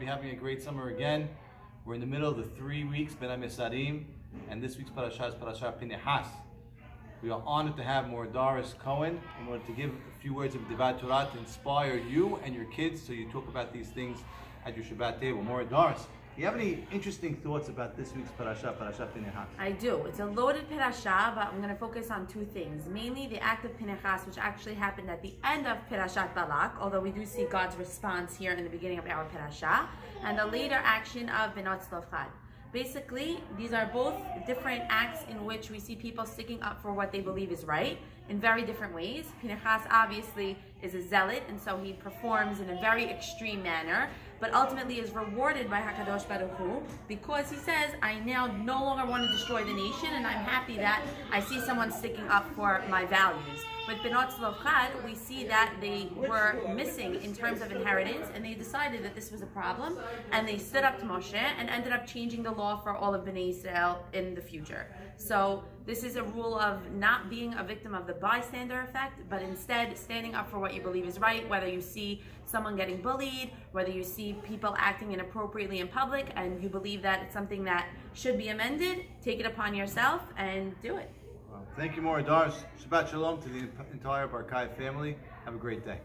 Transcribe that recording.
Hope you're having a great summer again. We're in the middle of the three weeks Ben Mesarim, and this week's parasha is Parasha Pinehas. We are honored to have Doris Cohen in order to give a few words of Dvar Torah to inspire you and your kids so you talk about these things at your Shabbat table. Doris, do you have any interesting thoughts about this week's parasha, Parasha Pinehas? I do. It's a loaded parasha, but I'm going to focus on two things. Mainly the act of Pinehas, which actually happened at the end of Parashat Balak, although we do see God's response here in the beginning of our parasha, and the later action of Benot Tzlofchad. Basically, these are both different acts in which we see people sticking up for what they believe is right in very different ways. Pinchas obviously is a zealot, and so he performs in a very extreme manner, but ultimately is rewarded by Hakadosh Baruch Hu because he says, "I now no longer want to destroy the nation, and I'm happy that I see someone sticking up for my values." With Benot Tzlofchad, we see that they were missing in terms of inheritance, and they decided that this was a problem, and they stood up to Moshe and ended up changing the law for all of Bnei Israel in the future. So this is a rule of not being a victim of the bystander effect, but instead standing up for what you believe is right, whether you see someone getting bullied, whether you see people acting inappropriately in public, and you believe that it's something that should be amended, take it upon yourself and do it. Thank you, Morah Doris. Shabbat Shalom to the entire Barkai family. Have a great day.